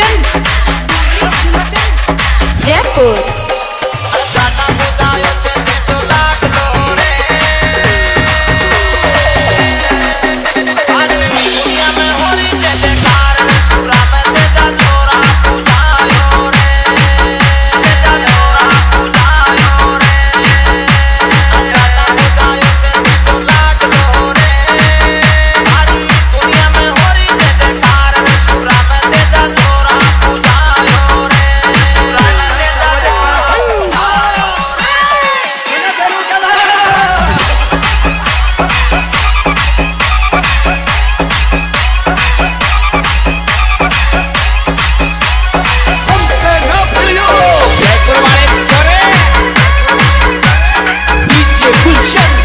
Production. Revolution